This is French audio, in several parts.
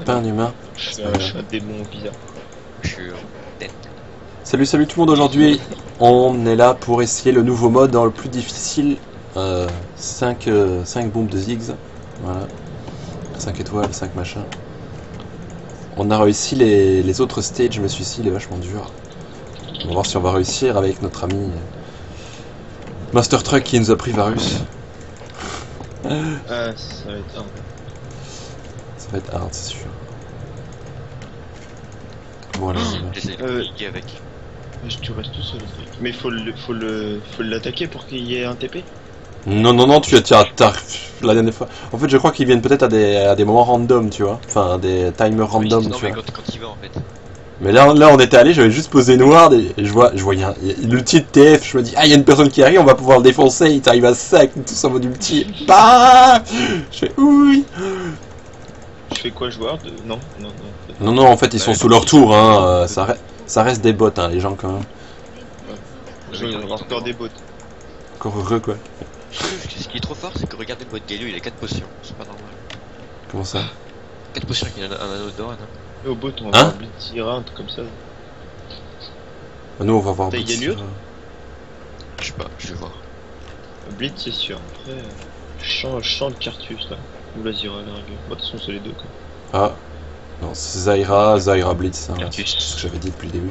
pas un humain. Je suis C'est un, un démon bizarre. Je suis euh, dead. Salut, salut tout le monde. Aujourd'hui, on est là pour essayer le nouveau mode dans le plus difficile. 5, bombes de Ziggs. Voilà. 5 étoiles, 5 machins. On a réussi les, les autres stages, mais celui-ci il est vachement dur. On va voir si on va réussir avec notre ami euh, Master Truck qui nous a pris Varus. Ah, ça va être un. Ça va être hard, c'est sûr. Voilà. De Euh, avec. Tu restes tout seul. Mais faut le, faut le, faut l'attaquer pour qu'il y ait un TP. Non, non, non, tu as, tu as, la dernière fois. En fait, je crois qu'ils viennent peut-être à des, à des moments random, tu vois. Enfin, à des timers random, non, tu mais vois. quand, quand il va en fait. Mais là, là, on était allé, j'avais juste posé noir et, et je vois, je voyais un- l'ulti de TF. Je me dis, ah, il y a une personne qui arrive, on va pouvoir le défoncer. Il t'arrive à sac, tout ça en mode ulti. Bah Je fais, oui. Je fais quoi, joueur de... Non, non, non. Non, non, en fait, ils sont Ouais, sous leur tour, hein. euh, ça, re- ça reste des bots, hein, les gens, quand même. Je vais avoir encore des bots. Encore heureux, quoi. Ce qui est trop fort, c'est que regardez le boîte Galio, il a 4 potions. C'est pas normal. Comment ça 4 potions avec un, un anneau d'or, Et au bot, on va Hein avoir Blitzira, un truc comme ça. Bah, Nous, on va voir. T'as Blitz, Galio euh, Je sais pas, je vais voir. Blitz, c'est sûr. Après, je sens, je sens le Cartus là. Ou la Zira, la rigueur. Bon, de toute façon, c'est les deux quoi. Ah. Non, c'est Zaira, Zaira Blitz. hein, c'est ce que j'avais dit depuis le début.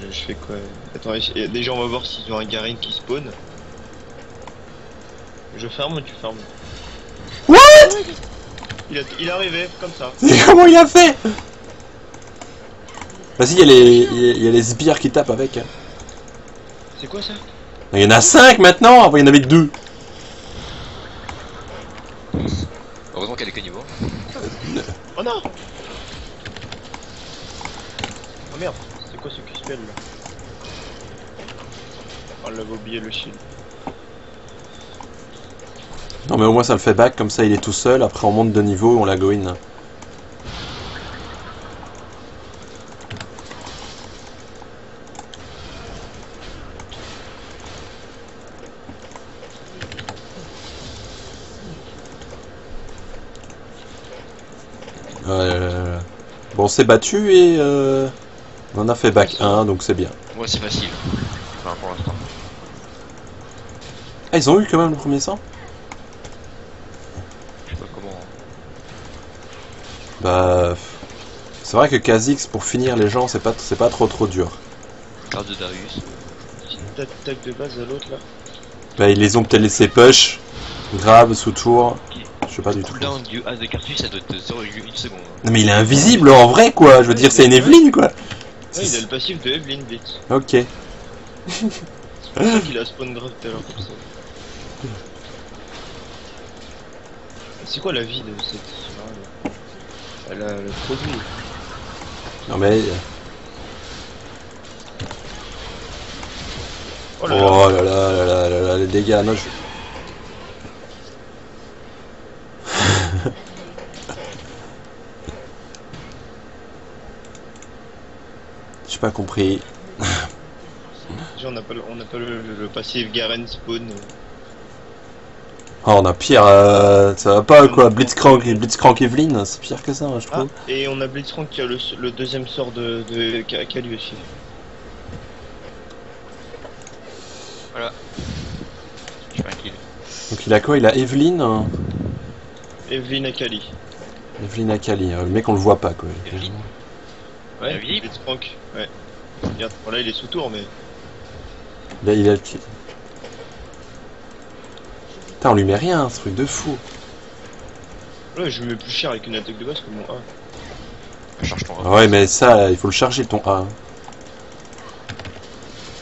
Je, je fais quoi? Attends, déjà, on va voir s'ils ont un Garin qui spawn. Je ferme ou tu fermes? What? Il, a, il est arrivé, comme ça. Comment il a fait? Vas-y, il y, a les- il y a- il y a les sbires qui tapent avec. hein. C'est quoi ça? Il y en a 5 maintenant Avant, il y en avait que 2. Heureusement qu'elle est que niveau. Oh non Oh merde, c'est quoi ce Q-spell là Oh, elle avait oublié le shield. Non, mais au moins ça le fait back, comme ça il est tout seul. Après, on monte de niveau, on la go in. Euh, Bon, on s'est battu et euh, on en a fait back 1, donc c'est bien. Moi, c'est facile. Enfin, pour l'instant. Ah, ils ont eu quand même le premier sang Je sais pas comment. Bah, c'est vrai que Kha'Zix pour finir les gens, c'est pas c'est pas trop trop dur. Carte de Darius. Petite attaque de base à l'autre là. Bah, ils les ont peut-être laissé push, grave sous tour. Je sais pas du tout. Cooldown du A de Cartus, ça doit être 0,1 seconde. Non mais il est invisible en vrai quoi. Je veux dire, c'est une Evelyn quoi. Ouais, il a le passif de Evelyn Blitz. Ok. C'est pour ça qu'il a spawn grave tout à l'heure comme ça. C'est quoi la vie de cette là Elle a le produit. Non mais. Oh là là. Oh là là là là là là, les dégâts. Non, je... J'ai pas compris. On n'a pas, le, on n'a pas le, le passif Garen spawn. Oh, on a pire. euh, ça va pas quoi. Blitzcrank, Blitzcrank Evelyn, c'est pire que ça, moi, je Ah, trouve. et on a Blitzcrank qui a le, le deuxième sort de, de aussi. Voilà. Je fais un kill. Donc il a quoi? Il a Evelyn. hein? Evelyn et Kali. Evelyn Akali. hein. Le mec, on le voit pas quoi. Evelyn Ouais, Evelyn Blitzcrank, ouais. Regarde, bon, là il est sous tour, mais. Là, il a le kill. Putain, on lui met rien, ce truc de fou. Ouais, je lui mets plus cher avec une attaque de base que mon A. Charge ton Ah ouais, mais ça, il faut le charger ton A.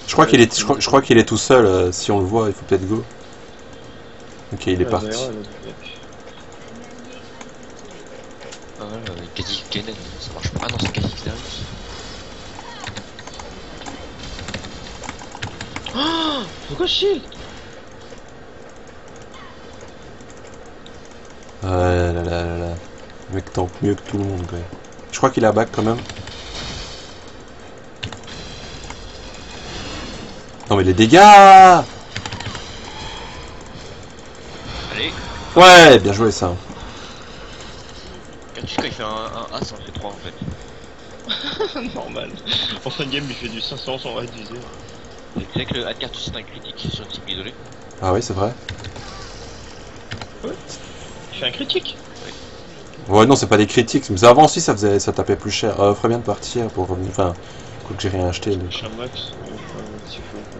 Je crois qu'il est, je crois, je crois qu'il est tout seul. euh, si on le voit, il faut peut-être go. Ok, il est parti. Elle a- Ah Kennen, ça marche pas. Ah non, c'est Kha'Zix Darius. Pourquoi shield Ouais, là, là, là, là. Le mec tank mieux que tout le monde, quoi. Je crois qu'il a back quand même. Non mais les dégâts Allez, Ouais, bien joué ça. Quand il fait un, un A, ça en fait 3 en fait. Normal. En fin de game, il fait du 500 sans réduire. Et Tu sais que le Arcartus c'est un critique sur le type isolé Ah oui, c'est vrai. Il fait un critique. Ouais, non, c'est pas des critiques. Mais avant aussi, ça faisait, ça tapait plus cher. Euh, ferait bien de partir pour revenir. Enfin, quoi que j'ai rien acheté. donc. Max.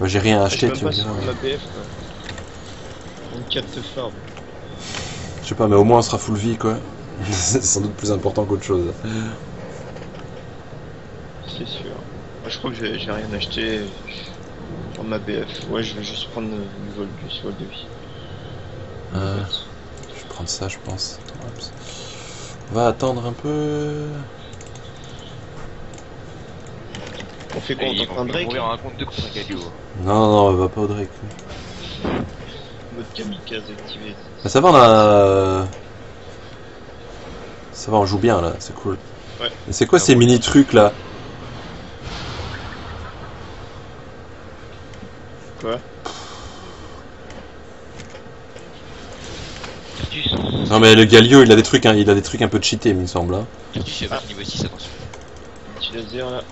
Bah, j'ai rien acheté, tu me si diras. on a BF quoi. Une 4 farm. Je sais pas, mais au moins on sera full vie, quoi. c'est sans doute plus important qu'autre chose. C'est sûr. Moi, je crois que j'ai rien acheté. Pour ma BF. Ouais, je vais juste prendre du vol, du vol de vie. Euh, prendre ça, je pense. Oups. On va attendre un peu. On fait quoi On vont Drake en un contre 2 contre. Non, non, on va pas au Drake. Mode kamikaze activé. Mais ça va, on a. Ça va, on joue bien là, c'est cool. Ouais. Mais c'est quoi Ah ces ouais. mini trucs là? Quoi? Non mais le Galio il a des trucs, hein, il a des trucs un peu cheatés, il me semble. hein. Niveau 6, attention. Petit laser là.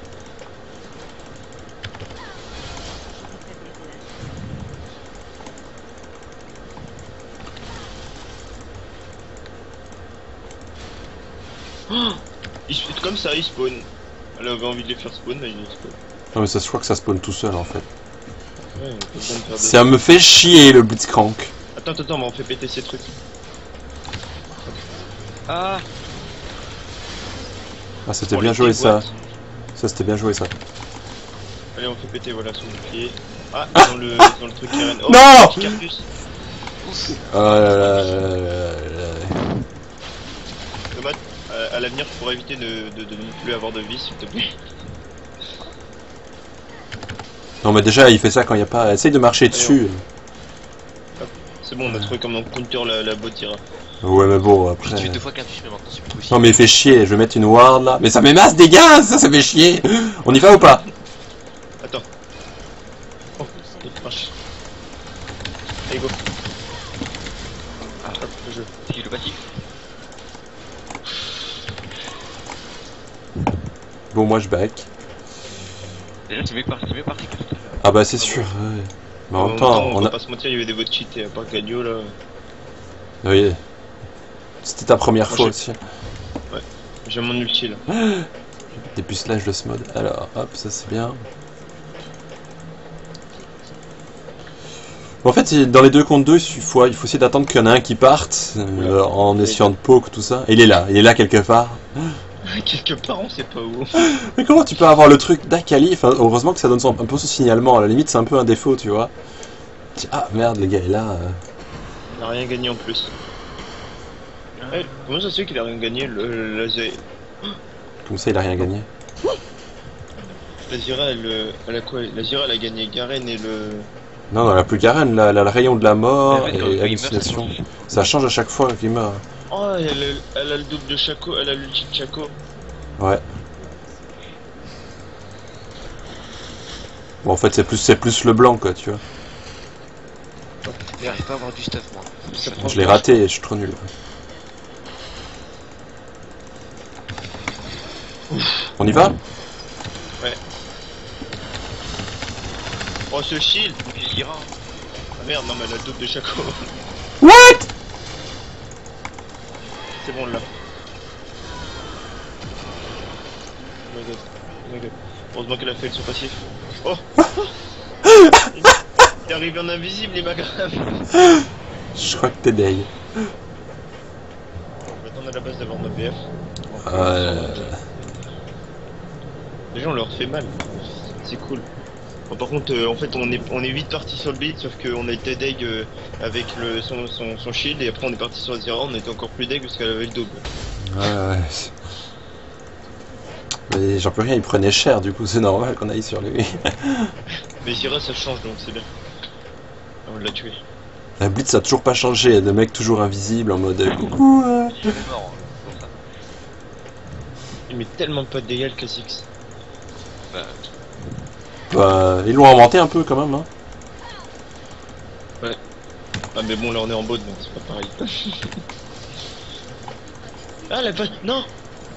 Oh il se fait comme ça, il spawn. Elle avait envie de les faire spawn, là il spawn. Non mais ça, je crois que ça spawn tout seul en fait. Ouais, on a pas besoin de faire Ça me fait chier le Blitzcrank. Attends, attends, attends, mais on fait péter ces trucs. Ah Ah c'était On bien joué ça. Ça c'était bien joué ça. Allez, on fait péter, voilà, son bouclier. Ah, dans le, dans le truc RN. Oh, Non. Oh là là là là là là. Thomas, à, à l'avenir, pour éviter de, de, de ne plus avoir de vie, s'il te plaît. Non mais déjà il fait ça quand il y a pas. Essaye de marcher dessus. C'est bon, on a trouvé comment counter la, la Botira. Ouais mais bon après. tué deux fois mais maintenant c'est plus possible. Non mais il fait chier, je vais mettre une ward là. Mais ça met masse dégâts, ça ça fait chier. On y va ou pas? Attends. Oh, il crash. Allez, go. Ah. Hop, le jeu. C'est le passif. Bon moi je back. Déjà c'est mieux parti, c'est mieux l'heure. Ah bah c'est Ah sûr. ouais. Mais En même temps, on on va a. pas se mentir, il y avait des votes cheatés, à part Gagno là. Oui. C'était ta première Moi, fois j'ai- aussi. J'ai mon ulti là. Dépucelage de ce mode. Alors, hop, ça c'est bien. Bon, en fait, dans les deux contre deux, il faut, il faut essayer d'attendre qu'il y en a un qui parte euh, en essayant de poke, tout ça. Et il est là, il est là quelque part. Quelque part, on sait pas où. Mais comment tu peux avoir le truc d'Akali? Enfin, heureusement que ça donne son- un peu ce signalement. À la limite, c'est un peu un défaut, tu vois. Ah merde, le gars est là. euh. Il a rien gagné en plus. Eh, comment ça se fait qu'il a rien gagné le, la, Zé- Comme ça, il a rien gagné. la Zira, elle, euh, elle a quoi? La Zira, elle a gagné Garen et le. Non, non, elle a plus Garen, là, elle a le rayon de la mort et quand il meurt, ça hallucination. change. Ça change à chaque fois qu'il meurt. Oh, elle, a- elle a le double de Chaco, elle a l'ulti de Chaco. Ouais. Bon, en fait, c'est plus, c'est plus le blanc, quoi, tu vois. J'arrive pas à avoir du stuff moi. Je l'ai raté, je suis trop nul. On y va Oh, ce shield Puis Zira. Ah merde, non, mais elle a le double de Chaco. What? C'est bon, là. Oh my god. Oh my god. Heureusement qu'elle a fait le son passif. Oh Il est arrivé en invisible, les magrams Je crois que t'es deg. Je vais attendre à la base d'avoir ma BF. Euh... Déjà, on leur fait mal. C'est cool. Bon, par contre, euh, en fait, on est, on est vite parti sur le beat, sauf qu'on a été deg euh, avec le, son, son, son shield, et après on est parti sur la Zira, on était encore plus deg parce qu'elle avait le double. Ouais, ouais. Mais j'en peux rien, il prenait cher, du coup, c'est normal qu'on aille sur lui. Mais Zira, ça change, donc c'est bien. Ah, on l'a tué. La Blitz a toujours pas changé, le mec toujours invisible en mode coucou. euh. Il hein. Il met tellement pas de dégâts, le Kha'Zix. Bah, Bah, ils l'ont inventé un peu quand même. Hein. Ah, mais bon, là, on est en bot, donc c'est pas pareil. Ah la patte Non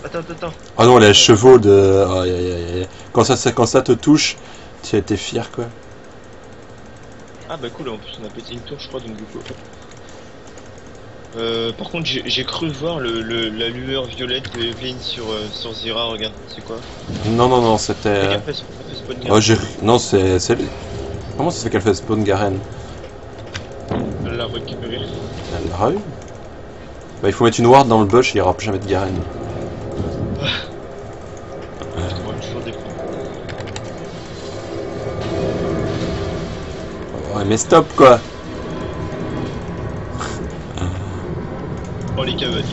Attends, attends, attends. Ah non, les chevaux de. Aïe, aïe, aïe, aïe. Quand ça, ça- quand ça te touche, tu été fier quoi. Ah bah cool, en plus on a pété une tour je crois donc du coup. Euh, par contre j'ai cru voir le, le- la lueur violette de Evelyn sur, euh, sur Zira, regarde, c'est quoi Non, non, non, c'était. elle se spawn Oh, j'ai. Non, c'est. Comment ça se fait qu'elle fait spawn Garen Elle l'a récupéré. Elle l'a eu Bah, il faut mettre une ward dans le bush, il y aura plus jamais de Garen. Points. Ouais, mais stop quoi Oh les cavaliers.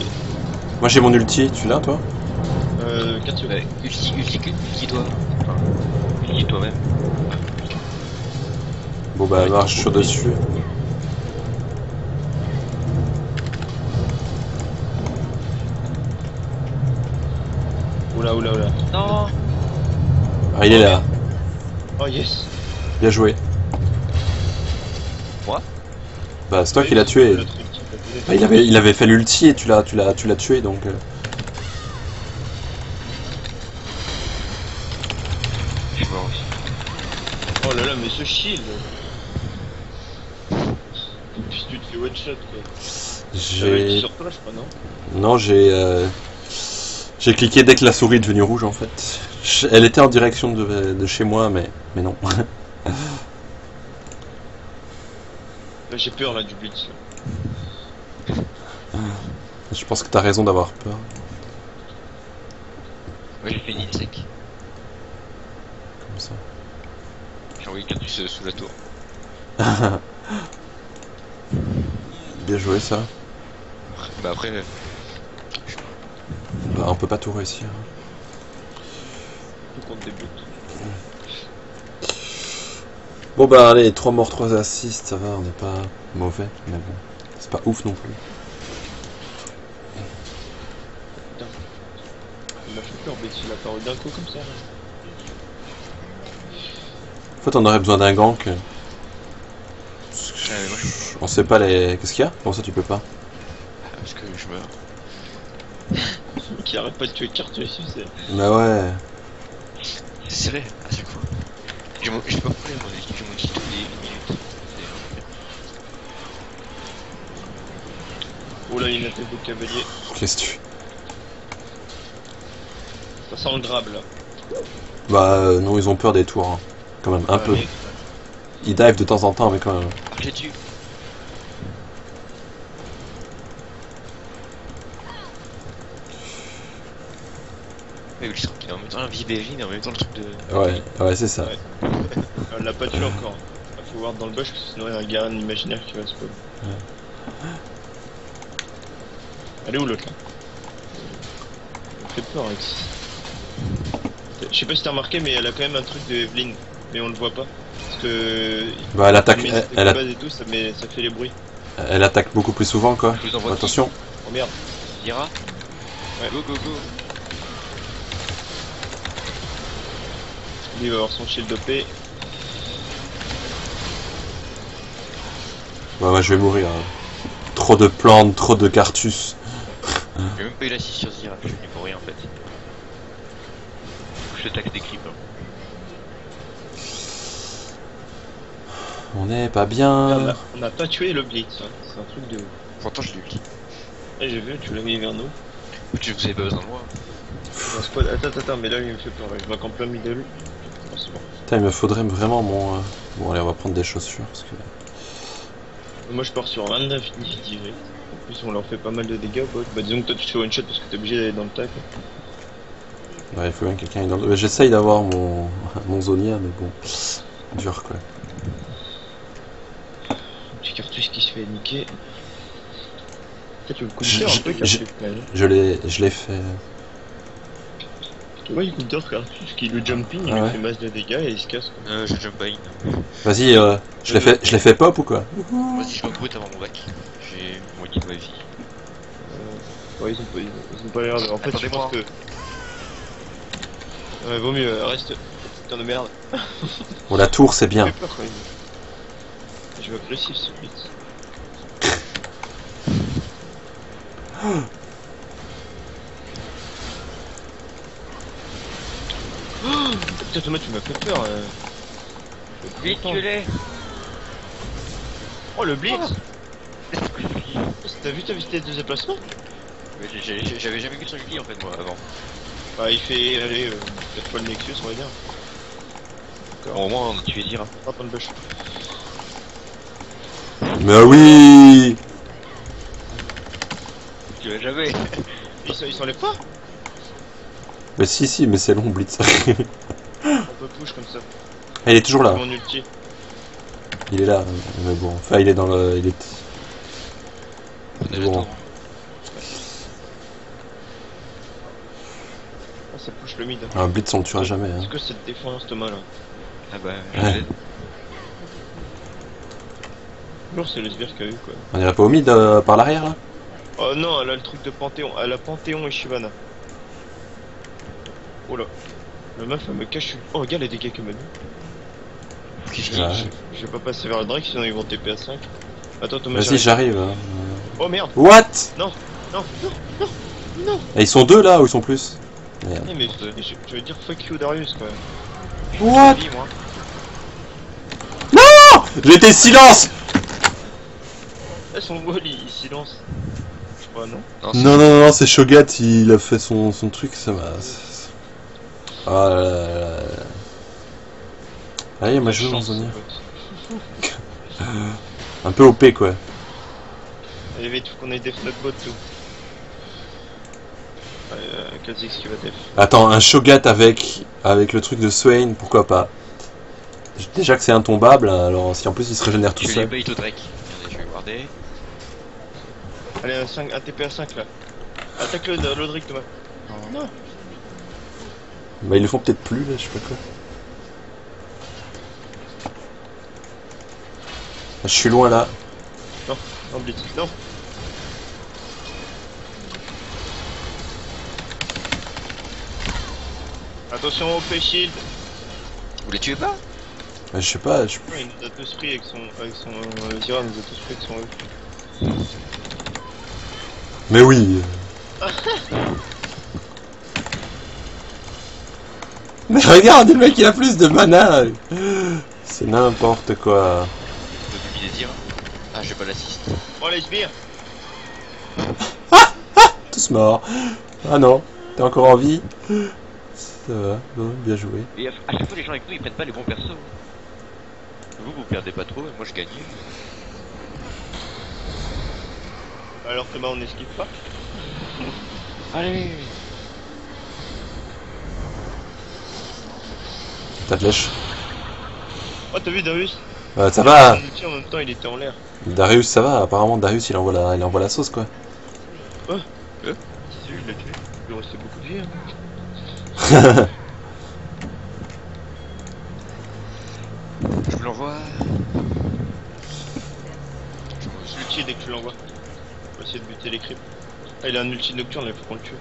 Moi j'ai mon ulti, tu l'as toi Euh, 4 secondes. Ouais, ulti, ulti, ulti toi. Enfin, ulti toi-même. Bon bah, marche sur dessus. Oula oula oula. Non Ah, il est là. Oh yes Bien joué. Moi Bah, c'est toi qui l'as tué. Bah, il avait, il avait fait l'ulti et tu l'as, tu l'as, tu l'as tué donc. euh. Je suis mort aussi. Oh là là, mais ce shield Puis tu te fais one shot quoi. J'ai. sur toi je crois, non? Non, j'ai. euh, J'ai cliqué dès que la souris est devenue rouge en fait. Elle était en direction de, de chez moi, mais, mais non. J'ai peur là du blitz. là. Je pense que t'as raison d'avoir peur. Ouais, j'ai fait une sec. Comme ça. J'ai envoyé Cartus euh, sous la tour. Bien joué ça. Bah après, euh, Bah, on peut pas tout réussir. Tout compte des buts. Bon bah allez, 3 morts, 3 assists, ça va, on n'est pas mauvais, mais bon. C'est pas ouf non plus. Il m'a fait peur blitz, il a paru d'un coup comme ça. En fait, on aurait besoin d'un gank. Mais moi, On sait pas les... Qu'est-ce qu'il y a Comment ça tu peux pas parce que je meurs. Qui arrête pas de tuer Cartus, tu sais. Bah ouais. C'est vrai, à chaque fois. J'ai mon... j'ai pas pris mon ulti, j'ai mon ulti toutes les minutes. C'est Oh là, il a fait beau cavalier. Qu'est-ce que tu... Ça sent le grab là. Bah euh, non, ils ont peur des tours. hein. Quand même, un peu. mais- Ils dive de temps en temps, mais quand même. J'ai dessus. Mais ulti tranquille, en même temps et en même temps le truc de. Ouais, ouais, c'est ça. Ouais. Elle l'a pas tué encore. Il faut voir dans le bush parce que sinon il y a un Garen imaginaire qui va spawn. Elle est où l'autre là Elle fait peur avec. Je sais pas si t'as remarqué mais elle a quand même un truc de Evelyn. Mais on le voit pas. Parce que. Bah elle attaque, elle, elle et tout, ça, met- ça fait les bruits. elle attaque beaucoup plus souvent quoi. Je vous envoie Attention. Oh merde. Ira Ouais. Go go go Lui il va avoir son shield OP. Bah moi je vais mourir. hein. Trop de plantes, trop de cartus. J'ai même pas eu l'assist sur Zira, je suis venu pour rien en fait. Je t'attaque des creeps. hein. On n'est pas On bien. a, on a pas tué le Blitz. hein. C'est un truc de ouf. Pourtant je l'ai ulti. Eh, j'ai vu, tu l'as mis vers nous. Tu vous avez pas besoin de moi. Pose- Attends, attends, attends, mais là il me fait peur. Je vois qu'en plein milieu. Oh, c'est bon. Putain, il me faudrait vraiment mon... euh, Bon allez, on va prendre des chaussures. Parce que... Moi je pars sur 29 direct. En plus on leur fait pas mal de dégâts quoi. Bah disons que toi tu te fais one shot parce que t'es obligé d'aller dans le tac. Ouais, il faut bien que quelqu'un aille dans le... Mais J'essaye d'avoir mon... mon zonia, mais bon. Dur quoi. Petit cartouche qui se fait niquer. Peut-être le Je- counter je- un peu je- cartouche. quand même. Je l'ai je l'ai fait. Tu vois il counter cartouche qui le jumping, il Ah ouais. fait masse de dégâts et il se casse quoi. Euh, je jump in. Vas-y, euh, je l'ai fait, je l'ai fait pop ou quoi? Vas-y, je me brute avant mon bac qui doivent y. Euh, ouais, ils ont, pas, ils, ils ont pas l'air de. En fait, je pense que. Ouais, vaut mieux, euh, reste. Putain de merde. Bon, la tour, c'est bien. Peur, je vais agressif, c'est vite. Putain, Thomas, tu m'as fait peur. Euh. Vite, tu l'es. Oh, le blitz! Oh. T'as vu ta vitesse de déplacement J'avais jamais vu son Yuki en fait moi avant. Bah, il fait, allez, euh, 4 fois le Nexus, on va dire. Bon, au moins on a tué Zira. Pas dans le bush. Mais oui Tu l'as jamais. Il s'en- il s'enlève pas Mais si, si, mais c'est long, Blitz. On peut push comme ça. Ah, il est toujours là. Mon ulti. Il est là. Mais bon, enfin, il est dans le. Il est. On est Bon. Ah, ça push le mid. Un Blitz, on le tuera jamais. Hein. C'est quoi cette défense, Thomas, là Ah bah, Ouais. c'est le sbire qui a eu, quoi. On irait pas au mid euh, par l'arrière là? Oh non, elle a le truc de Panthéon. Elle a Panthéon et Shivana. Oh là. Le meuf, elle me cache. Oh, regarde les dégâts qu'elle m'a mis. Je, qu'il Ouais. je- je vais pas passer vers le Drake, sinon ils vont TP à 5. Attends, Thomas, Vas-y, j'arrive. Oh merde What? Non, non, non, non Et Ils sont deux là ou ils sont plus? Merde. Eh, mais je, je- je veux dire fuck you Darius, quoi. What? Vie, moi. J'étais silence son wall, il, il silence. Je crois, non Non, non, non, c'est Shogat, il a fait son, son truc, ça m'a. Ah là là là là. Allez, moi je joue dans bot. Un peu OP quoi. Allez, vite, faut qu'on ait notre bot, tout. Euh, qui va def. Attends, un Shogat avec, avec le truc de Swain, pourquoi pas? Déjà que c'est intombable, alors si en plus il se régénère tout seul. bait au Drake. Regardez, je vais. Allez, un, 5, un TP à 5 là. Attaque le Lodric, Thomas. Non Bah ils le font peut-être plus là, je sais pas quoi. Je suis loin là. Non, Blitz, non Attention au P shield Vous les tuez pas Bah, je sais pas, je... Ouais, Il nous a tous pris avec son... avec son... Euh, Zira nous a tous pris avec son... E. Mais oui Mais regarde, le mec il a plus de mana C'est n'importe quoi. Bébé des Zira. Ah, j'ai pas l'assist. Oh les sbires Tous morts. Ah non, t'es encore en vie Ça va, bon, bien joué. Et à à chaque fois, les gens avec nous ils prennent pas les bons persos. Vous, vous perdez pas trop, et moi je gagne. Alors Thomas on esquive pas Allez T'as de lèche. Oh t'as vu Darius? Euh, ça va en même temps il était en l'air. Darius ça va, apparemment Darius il envoie la, il envoie la sauce quoi. Si si, je l'ai tué. Il lui restait beaucoup de vie. Hein. Je vous l'envoie. L'ulti dès que tu l'envoies. On va essayer de buter les creeps. Ah il a un ulti nocturne il faut qu'on le tue.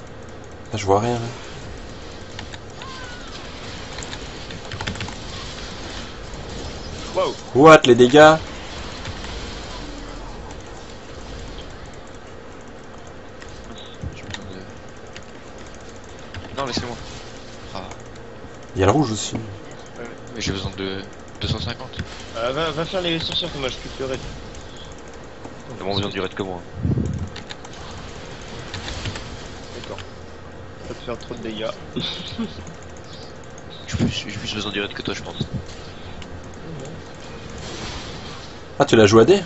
Ah, je vois rien là. Waouh What les dégâts? Non, laissez-moi. Il y a le rouge aussi. mais j'ai besoin de 250. euh, va, va faire les sorcières Thomas, je coupe le raid. Besoin du raid que moi. D'accord. Ça va te faire trop de dégâts. J'ai plus, j'ai plus besoin du raid que toi, je pense. Ah tu l'as joué à D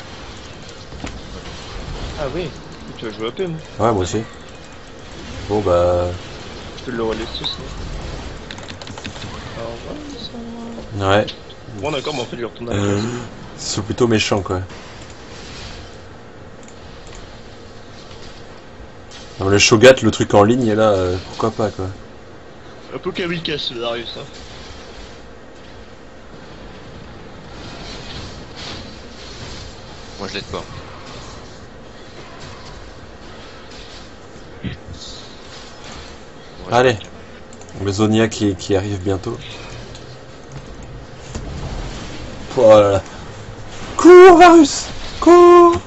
Ah oui Tu vas jouer AP moi Ouais moi aussi. Bon bah... Je peux le relayer tous Au revoir, ça. Ouais. Bon d'accord mais en fait je vais retourner à la Euh. C'est plutôt méchant quoi. Non, mais le Shogat, le truc en ligne, est là, euh, pourquoi pas quoi. Un peu kamikaze le Darius hein. Moi, je l'aide pas. Allez. Le Zonia qui, qui arrive bientôt. Oh là là. Cours Varus Cours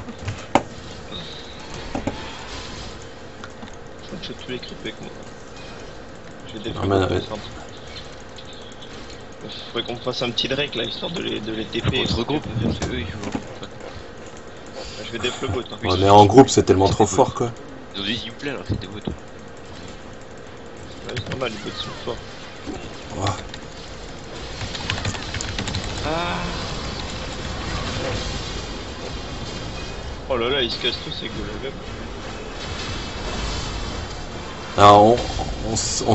Je crois que j'ai tous les creeps avec moi. J'ai des Ah, mais, ouais. Faudrait qu'on fasse un petit Drake là, histoire de les, de les TP. On se regroupe, parce que eux ils jouent. Je vais def le bot. Hein. On est en groupe, c'est tellement trop fort quoi. Ils ont dit s'il vous plaît alors que c'était votre. Ouais, c'est normal, les bots sont forts. Ouah. Ah Oh là là, ils se cassent tous avec de la web. Alors, on, on,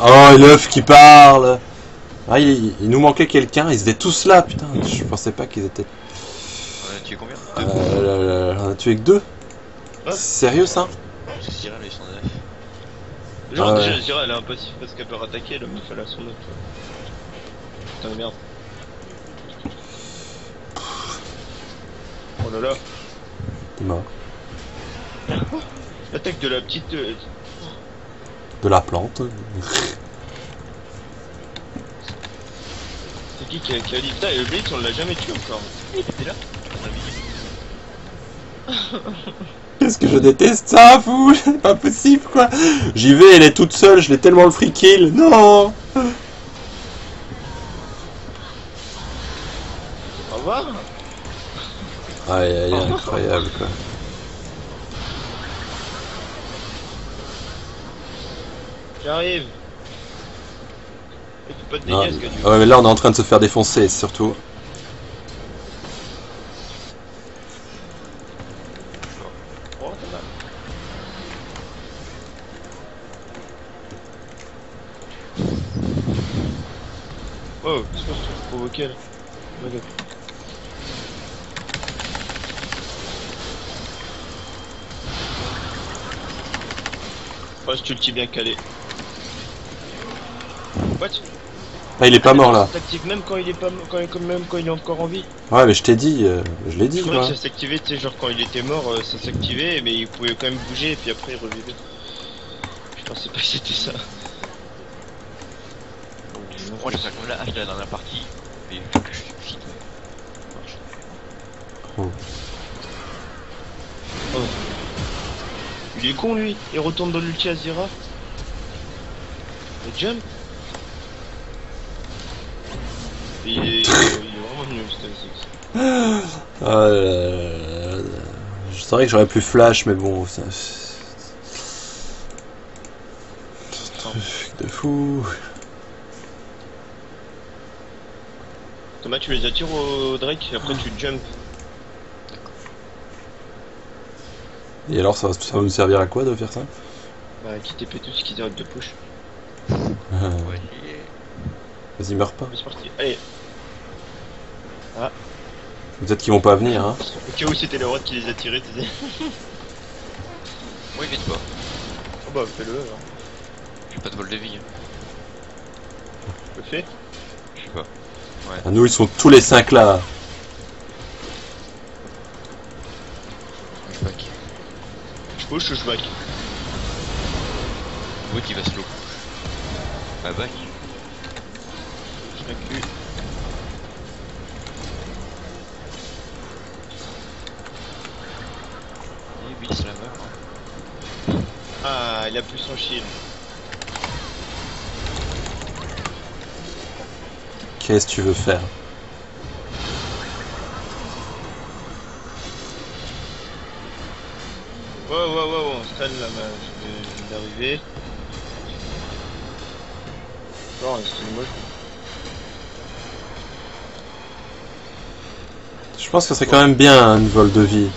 Oh, et l'œuf qui parle Ah, il, il nous manquait quelqu'un, ils étaient tous là, putain. Je pensais pas qu'ils étaient... On a tué combien? Euh, on a tué que deux Ouais. Sérieux ça? Parce que Cyril ils sont neuf. Genre, Ah ouais. déjà, je dirais, elle est impossible parce qu'elle peut rattaquer, la meuf elle a son autre. Putain de merde. Oh là est mort. l'attaque de la petite. euh, De la plante. C'est qui qui a, qui a dit Putain, et le Blitz on l'a jamais tué encore. Il était là. Qu'est-ce que je déteste ça, fou? C'est pas possible, quoi J'y vais, elle est toute seule, je l'ai tellement le free kill. Non Au revoir Aïe, aïe, aïe, incroyable, quoi. J'arrive pas de dégâts, gars du ouais, mais là, on est en train de se faire défoncer, surtout. Oh, qu'est-ce que tu provoqué là Oh my god. Oh, je ulti bien calé. What? Ah, il est pas mort, là. S'active même quand il est pas quand, quand- même quand il est encore en vie. Ouais, mais je t'ai dit, euh, je l'ai dit, Je quoi. que ça s'activait, tu sais, genre quand il était mort, euh, ça s'activait, mais il pouvait quand même bouger et puis après il revivait. Je pensais pas que c'était ça. Moi j'ai ça comme la hache de la partie. Mais je je suis shit. Marche. Il est con lui, il retourne dans l'ulti Azira. Le jump il est, il est vraiment nul Azix. Ah, euh, je savais que j'aurais pu flash, mais bon, ça... Truc de fou. Thomas tu les attires au Drake et après tu jump. Et alors, ça, va- ça va nous servir à quoi de faire ça? Bah qui TP tout ce qui arrête de push. Ouais. Vas-y, meurs pas. C'est parti. Allez, Peut-être qu'ils vont pas venir, hein. au cas où c'était le roi qui les tu sais. Moi ils viennent pas. Oh bah fais-le alors. J'ai pas de vol de vie. Hein. Le fais. Je sais pas. Ah, nous, ils sont tous les cinq là. Je back. Je push ou je back Wood il va slow. Bah back. Je recule. Et oui c'est la meurt. Ah, il a plus son shield. Qu'est-ce que tu veux faire? Je d'arriver. Bon. Je pense que c'est quand même bien un vol de vie.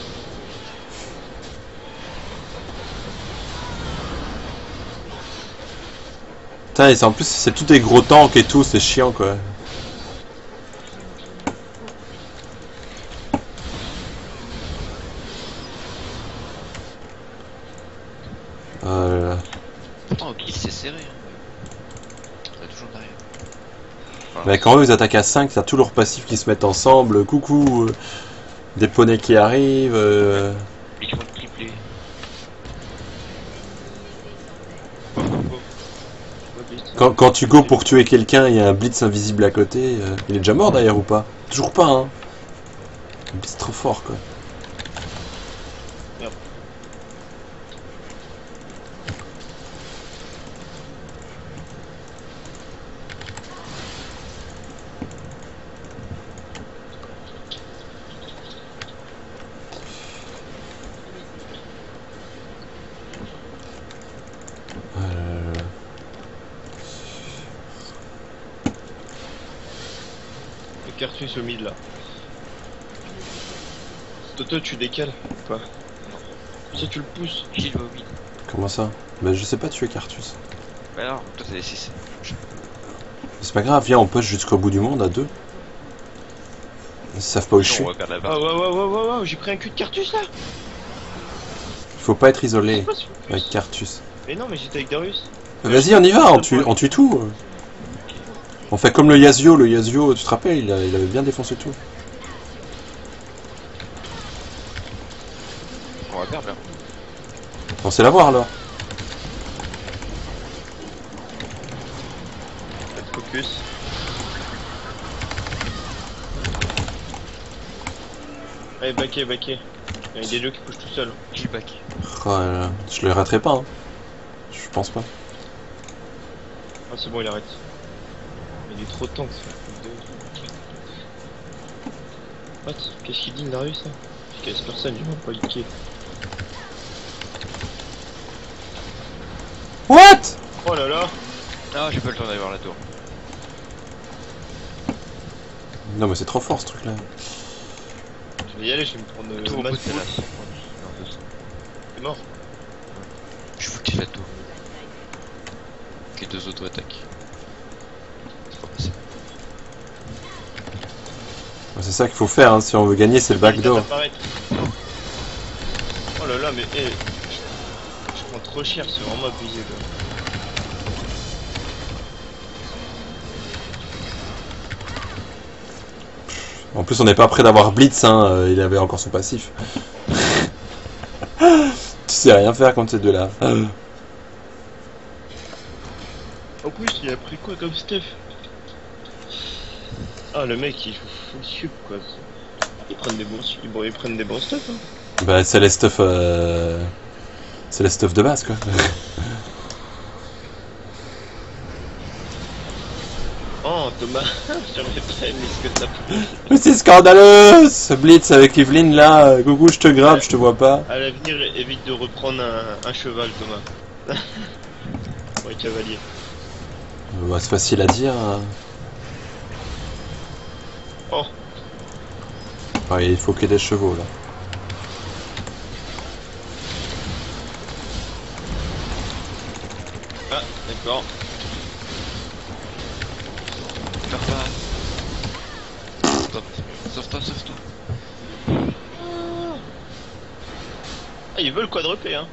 Putain, en plus, c'est tous des gros tanks et tout, c'est chiant quoi. Oh là là. Pourtant au kill c'est serré. Hein. Ça toujours derrière. Voilà. Mais quand eux ils attaquent à 5, t'as tous leurs passifs qui se mettent ensemble. Coucou, euh, des poneys qui arrivent. euh, Ils. Quand, quand tu go pour tuer quelqu'un, il y a un blitz invisible à côté. euh, il est déjà mort d'ailleurs ou pas? Toujours pas, hein. Un blitz trop fort quoi. Merde. Cartus au mid là. Toto, tu décales ou pas? Si tu le pousses. Shield va au mid. Comment ça? Bah je sais pas tuer Cartus. Bah alors, toi t'as des 6. C'est pas grave, viens, on push jusqu'au bout du monde à deux. Ils savent pas où je suis. Ah ouais ouais ouais ouais ouais, j'ai pris un cul de Cartus là Faut pas être isolé avec. Cartus. Mais non mais j'étais avec Darius. Vas-y, on y va, on tue, on tue tout. On fait comme le Yazio, le Yazio, tu te rappelles, il, a- il avait bien défoncé tout. On va perdre là. Pensez l'avoir alors. De focus. Allez backé backé. Il y a des deux qui poussent tout seul. Shield back. Oh là là, je le raterai pas. hein. Je pense pas. Ah c'est bon il arrête. Il est trop tank ça. What? Qu'est-ce qu'il dit le Darius là Il casse personne, il va pas liquer. What? Oh là là Ah, j'ai pas le temps d'aller voir la tour. Non mais c'est trop fort ce truc là. Je vais y aller, je vais me prendre La euh, tour masse bout, c'est mort. Je focus la tour. Ok, deux auto-attaques. C'est pas passé. C'est ça qu'il faut faire hein, si on veut gagner, c'est le backdoor. Oh là là, mais eh, je, prends trop cher, c'est vraiment abusé là. En plus, on n'est pas prêt d'avoir Blitz, hein, euh, il avait encore son passif. tu sais rien faire contre ces deux-là. En plus, il a pris quoi comme stuff? Ah, le mec il joue full sup quoi. Ils prennent des bons, ils, bon, ils prennent des bons stuff hein. Bah, c'est les stuff. euh, C'est les stuff de base quoi. Oh Thomas, j'aurais pas aimé ce que t'as. Mais c'est scandaleux Ce Blitz avec Evelyn là, euh, coucou, je te grappe, je te vois pas. À l'avenir, évite de reprendre un, un cheval Thomas. Cavaliers. Euh, Bah, c'est facile à dire. hein. Oh, Ouais, il faut qu'il y ait des chevaux là. ah, d'accord. Faire pas. Stop. Sauve-toi, sauve-toi. Ah, ils veulent quadruper hein.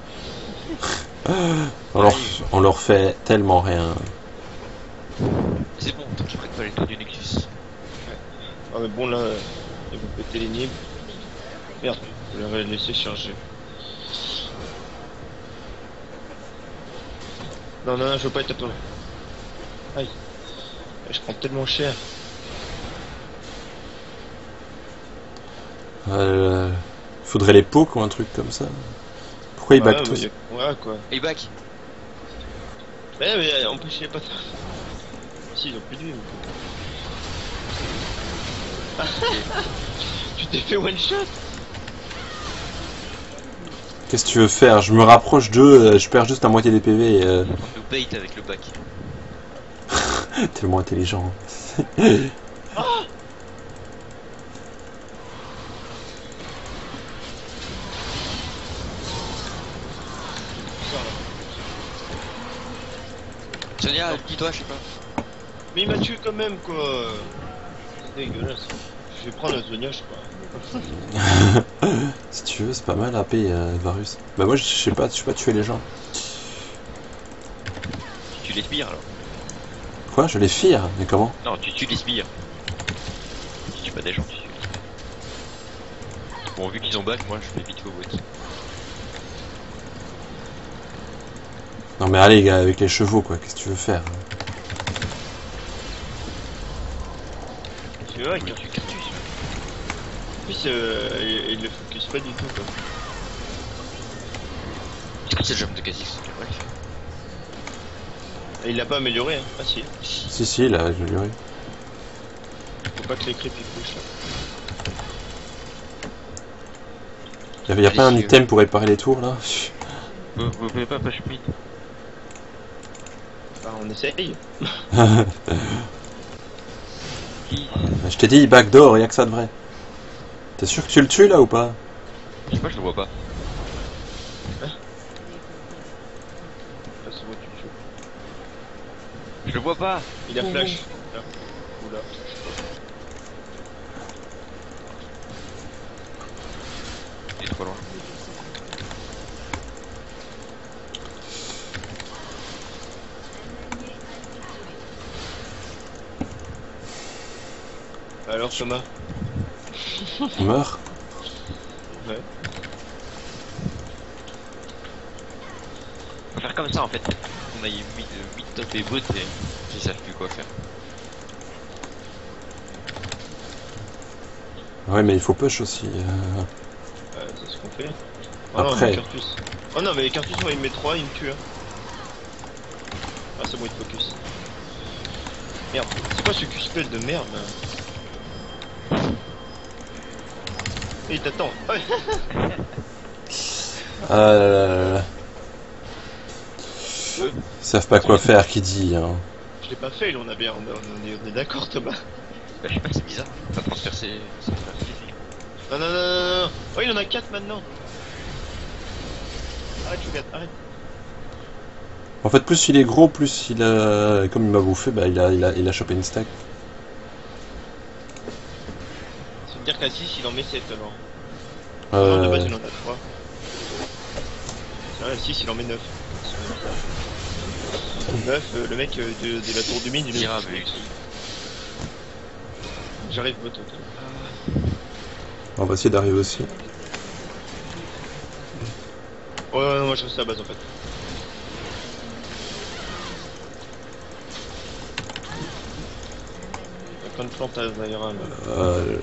On leur, on leur fait tellement rien. C'est bon, tant qu'ils prennent pas les tours du Nexus. Ah mais bon là, euh, ils vont péter les nids. Merde, je l'aurais laissé charger. Non, non, non, je veux pas être à toi. Aïe. Je prends tellement cher. Euh, faudrait les poke ou un truc comme ça. Pourquoi ils Ouais, back tous Ouais, quoi. Hey, back Ouais, mais en plus, il pas de... Si, ils ont plus de vie. mais- tu t'es fait one shot Qu'est-ce que tu veux faire? Je me rapproche d'eux, euh, je perds juste la moitié des PV. et, euh, bait avec le back. tellement intelligent. Sonia, dis-toi, je sais pas. Mais il m'a tué quand même, quoi dégueulasse. Je vais prendre la Zonia, je crois. Si tu veux, c'est pas mal AP euh, Varus. Bah moi je sais pas, je sais pas tuer les gens. Tu les sbires alors. Quoi? Je les fire? Mais comment? Non, tu tues les sbires. Tu tues pas des gens, tu tues. Bon, vu qu'ils ont back, moi je vais vite au boîte. Non mais allez gars, avec les chevaux quoi, qu'est-ce que tu veux faire? Oui, car... tu cartus. En plus, euh, il, il le focus pas du tout, quoi. Que c'est le jump de Kha'Zix Ouais. Et il l'a pas amélioré, hein. Ah si. Si si, là, je lui Faut pas que les creeps ils pushent, là. Y a, y a pas un item pour réparer les tours là? Vous, vous pouvez pas mid Bah, on essaye. Qui Je t'ai dit backdoor, y'a que ça de vrai. T'es sûr que tu le tues là ou pas? Je sais pas, je le vois pas. Ah, c'est bon, tu le joues. Je le vois pas Il a flash. Là. Oula. Il est trop loin. Alors Thomas On meurt Ouais. On va faire comme ça en fait. On a eu 8, 8 top et bots et ils savent plus quoi faire. Ouais, mais il faut push aussi. euh. Ouais, c'est ce qu'on fait. Oh non, Après. mais Cartus. Oh non, mais Cartus, moi il me met 3, il me tue. hein. Ah, c'est bon, il focus. Merde, c'est quoi ce Q-spell de merde là Et il t'attend. Ouais. Ah là là là là. Ils savent pas quoi faire, qui dit. Hein. Je l'ai pas fait, on a bien, on, on est, on est d'accord Thomas. Bah, je sais pas, c'est bizarre. Pas transpercer. pas Non, non, non, non, non. Oh, il en a 4 maintenant. Arrête, Chougat, arrête. En fait, plus il est gros, plus il a. Comme il m'a bouffé, bah il a, il a, il a chopé une stack. Ça veut dire qu'à 6, il en met 7 alors. Non, de base, Euh, il en a 3. C'est vrai, à 6, il en met 9. 9, euh, le mec euh, de, de la tour du mine, il est. J'arrive, bot. on va essayer d'arriver aussi. Ouais, ouais, non, moi je reste à la base en fait. Il y a plein de plantes à Zaira là. Euh,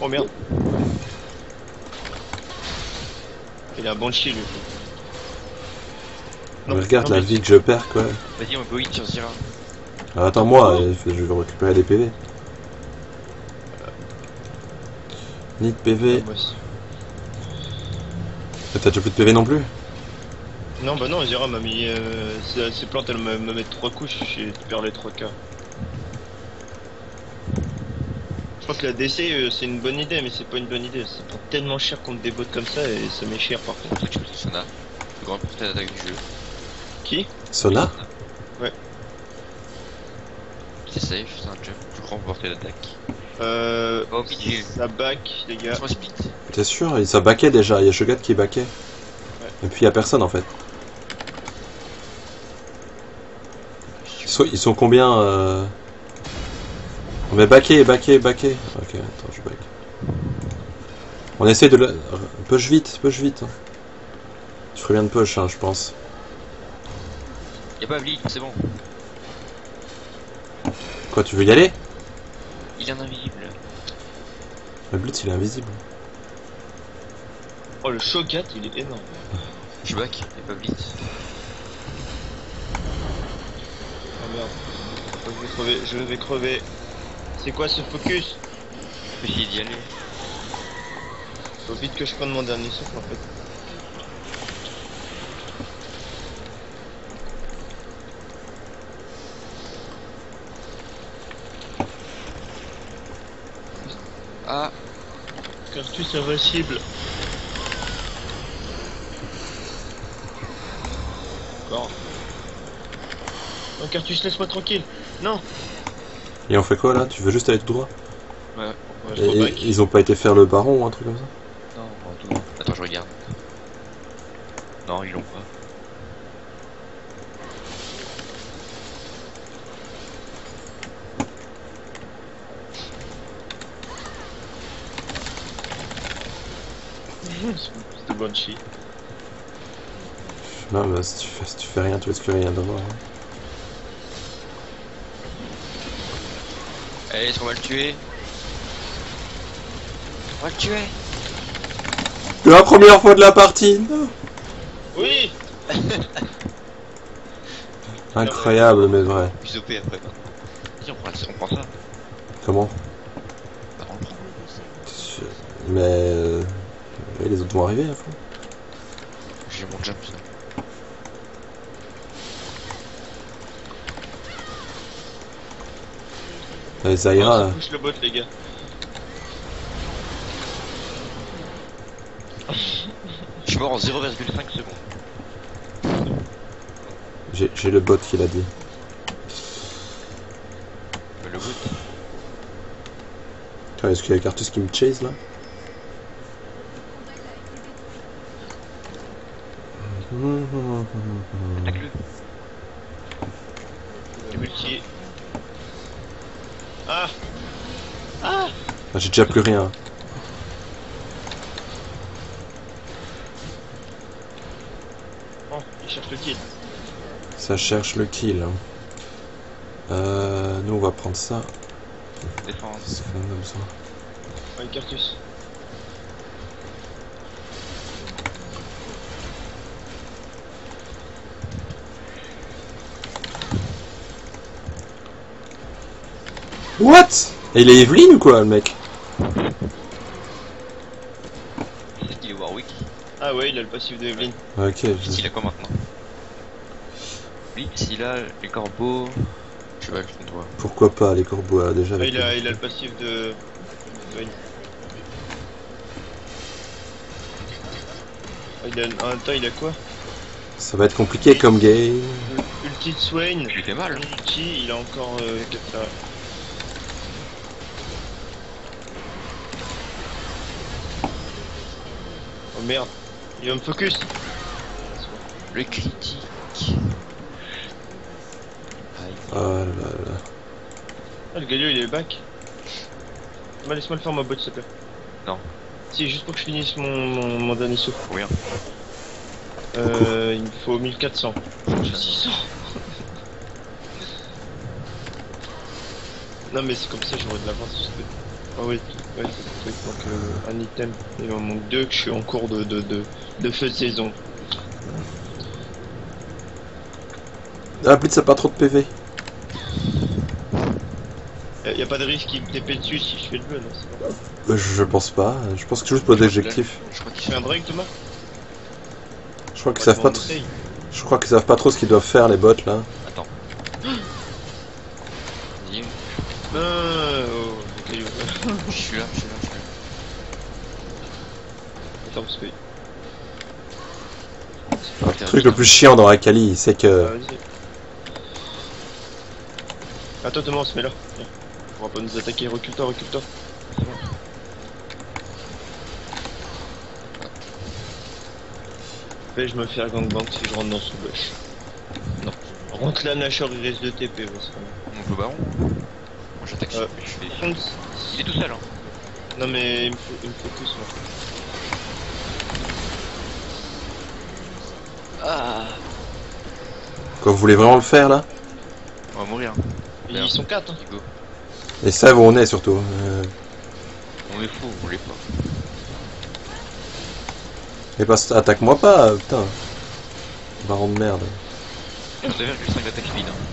Oh merde. Il a un bon shield lui. mais regarde la mais- vie que je perds, quoi. Vas-y, on go in sur Zira. Alors, attends, moi, euh, je vais récupérer des PV. Ni de PV. Aussi. T'as déjà plus de PV non plus Non, bah non, Zira m'a mis. Euh, ses, plantes elles me me mettent 3 couches, j'ai perdu les 3 k. Je pense que la DC euh, c'est une bonne idée, mais c'est pas une bonne idée. Ça prend tellement cher contre des bots comme ça et ça met cher par contre. Toi, tu peux le Sona. Le grand portail d'attaque du jeu. Qui? Sona? Ouais. C'est safe, c'est un jump. Plus grand portail d'attaque. Euh. Oh, pitié. Ça back, les gars. 3 split. T'es sûr? Il- Ça baquait déjà, il y a Shogat qui baquait. Et puis il y a personne en fait. Ils sont, ils sont combien euh... On met baqué, baqué, baqué. Ok, attends, je back. On essaie de le... Push vite, push vite. hein. Tu ferais bien de push, hein, je pense. Y'a pas Blitz, c'est bon. Quoi, tu veux y aller? Il est un invisible. Le blitz il est invisible. Oh, le Shogat il est énorme. Je back, y'a pas Blitz. Oh merde. Je vais crever, je vais crever. C'est quoi ce focus Je vais essayer d'y aller. Faut vite que je prenne mon dernier souffle en fait. Ah, Cartus invincible. Encore. Non, Cartus, laisse-moi tranquille. Non. Et on fait quoi là? Tu veux juste aller tout droit? Ouais. Ouais, je Et- et- reback. Ils ont pas été faire le baron ou un truc comme ça? Non, en tout. Attends, je regarde. Non, ils l'ont pas. C'est de Banshee. Non, mais si tu fais, si tu fais rien, tu risques rien d'avoir. hein. Allez, est-ce qu'on va le tuer On va le tuer La première fois de la partie. Oui Incroyable, mais vrai. Plus OP après. Vas-y, on prend, on ça. Comment Bah, on le prend. Mais. euh, les autres vont arriver à fond. J'ai mon jump, ça. Euh, Zaira, pousse le bot, les gars. Je suis mort en 0,5 secondes. j'ai j'ai le bot qui l'a dit. Euh, Le bot. Est-ce qu'il y a Cartus qui me chase là? Attaque-le. Multi. Ah Ah Ah, J'ai déjà plus rien. Oh, il cherche le kill. Ça cherche le kill. hein. Euh, nous on va prendre ça. Défense. Ça on a besoin. Ouais, Cartus. What? Et il est Evelyn ou quoi le mec C'est qu'il est Warwick. Ah ouais, il a le passif de Evelyn. Ok, Vite, il je... a quoi maintenant Vite, il a les corbeaux. Je sais pas, je vois. pourquoi pas les corbeaux euh, déjà Ah, avec il, a, il a le passif de... Swain. Ah, il a... En même temps, il a quoi Ça va être compliqué comme game. Ulti de Swain. Il lui fait mal. Ulti, il a encore... Euh, quatre- ah. Oh merde. Il va me focus. Le critique. Ah là là là. Ah, le galio il est back. Laisse-moi le faire ma bot s'il te plaît. Non. Si, juste pour que je finisse mon, mon, mon dernier saut. Combien Euh, il me faut 1400. J'ai 600. non mais c'est comme ça j'aurais de l'avance. Ah oui, ouais, c'est truc. Donc euh, un item. Il en manque deux que je suis en cours de, de, de, de feu de saison. Ah, Blitz a pas trop de PV. Euh, y a pas de risque qu'il me TP dessus si je fais le bleu, non c'est pas. Euh, Je pense pas. Je pense que juste pour des objectifs. Je crois qu'il Tu fais un break Thomas Je crois qu'ils savent pas trop. Je crois qu'ils savent pas trop ce qu'ils doivent faire les bots là. Attends. Vas-y, Non, oh, le caillou. Je suis là, je suis là, je suis là. Attends parce que... Le truc le plus chiant dans Akali, c'est Ah, que vas-y. Attends Thomas, on se met là. On va pas nous attaquer, recule-toi, recule-toi. C'est bon. Fais, je me fais un gangbang si je rentre dans ce bush. Non. Rentre là, Nashor, il reste de TP, ouais, c'est pas mal. On au baron Moi j'attaque Euh. je fais... Il est tout seul hein. Non mais il me faut, il me faut plus moi. Ah quoi, vous voulez vraiment le faire là? On va mourir. Ils sont 4 hein. Go. Et ça où on est surtout. Euh, On est fou, on l'est pas. Mais pas attaque-moi pas, putain. Baron de merde. 2,5 d'attaque speed. Hein.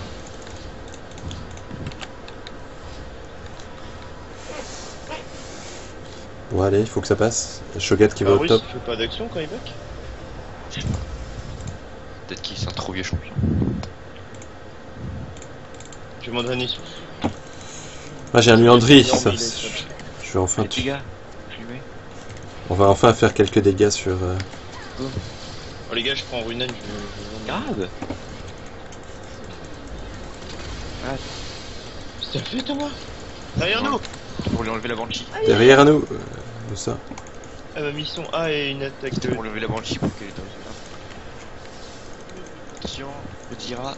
Bon allez, il faut que ça passe. Shogat qui va Ah au top. il fait pas d'action quand il back Peut-être qu'il c'est un trop vieux champion. Je vais m'entraîner sur. Ah j'ai un Luandry, ça. Je vais enfin. On va enfin faire quelques dégâts sur. euh, Oh les gars, je prends Runen, je Grave je. T'as fait Thomas Derrière nous Pour lui enlever la banshee. Derrière nous. Ça Elle m'a mis son A et une attaque de. pour lever la banshee pour qu'elle est dans le Attention, le dira.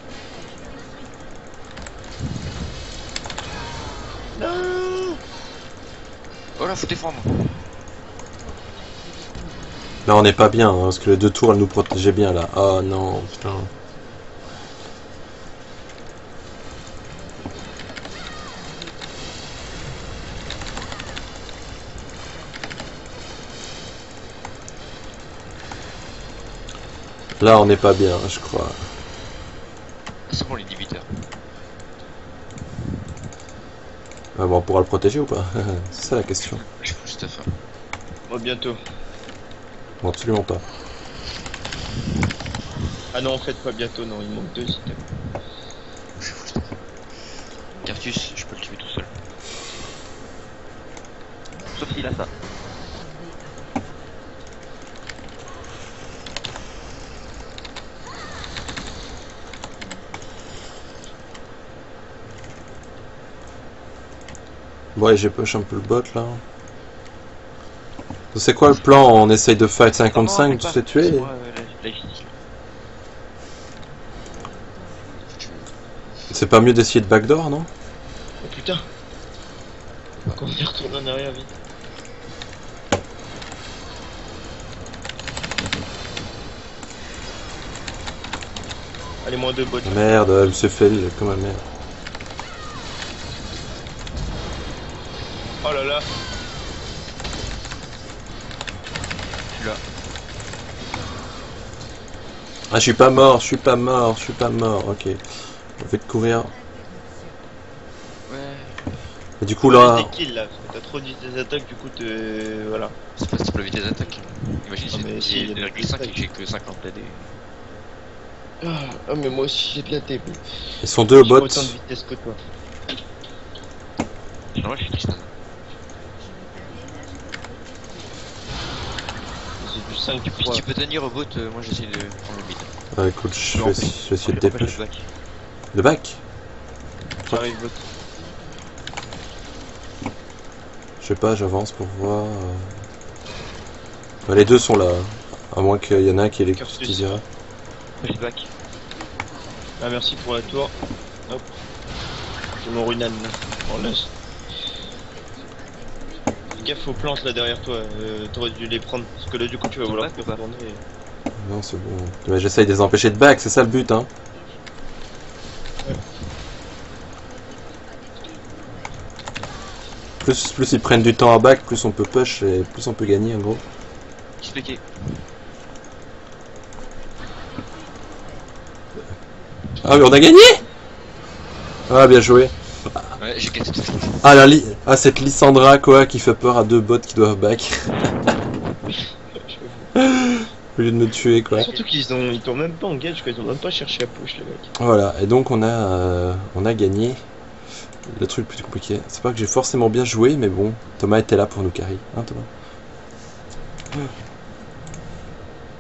Non Oh là, faut défendre. Là on n'est pas bien, hein, parce que les deux tours elles nous protégeaient bien là. Oh non, putain. Là, on n'est pas bien, je crois. C'est bon, l'inhibiteur. Ah bon, on pourra le protéger ou pas? C'est ça la question. Je fous cette affaire. Moi, bientôt. Bon, absolument pas. Ah non, en fait, pas bientôt, non, il manque deux items. Je fous cette affaire. Cartus, je peux le tuer tout seul. Sauf s'il a ça. Ouais, j'ai push un peu le bot là. C'est quoi le plan On essaye de fight 5 contre 5, tu sais tuer C'est pas mieux d'essayer de backdoor, non Oh putain y retourne en arrière vite. Allez, moins deux bots. Merde, elle s'est fait comme un merde. Oh là là Je suis là. Ah, je suis pas mort, je suis pas mort, je suis pas mort, ok. On fait de courir. Ouais. Et du coup là, Des kills là, t'as trop dit tes attaques, du coup te. Voilà. C'est pas si tu tes attaques. Imagine si j'ai a 1,5 des et que j'ai que 50 AD. Ah, ah, mais moi aussi j'ai bien tes ils sont deux bots. autant de vitesse que toi. Non, je suis triste. C'est du 5 Puis fois. tu peux tenir au bot, euh, moi j'essaie de prendre le mid. Ah, écoute, je vais, essayer de back. Le back J'arrive bot. Je sais pas, j'avance pour voir. Bah, les deux sont là. À moins qu'il y en a un qui ait les dira. Back. Ah merci pour la tour. Hop. J'ai mon runan là. On laisse. Gaffe aux plantes là derrière toi, euh, t'aurais dû les prendre. Parce que là du coup tu vas vouloir back te retourner. et- Non, c'est bon. Mais j'essaye de les empêcher de back, c'est ça le but, hein. Plus, plus ils prennent du temps à back, plus on peut push et plus on peut gagner en gros. Expliquer. Ah mais on a gagné? Ah bien joué. J'ai cassé tout ça. Ah, la li- ah cette Lissandra quoi qui fait peur à deux bots qui doivent back. Au lieu de me tuer quoi. Surtout qu'ils ont, ils t'ont même pas engage, quoi. Ils ont même pas cherché à push les mecs. Voilà, et donc on a, euh, on a gagné. Le truc le plus compliqué, c'est pas que j'ai forcément bien joué, mais bon, Thomas était là pour nous carry, hein Thomas?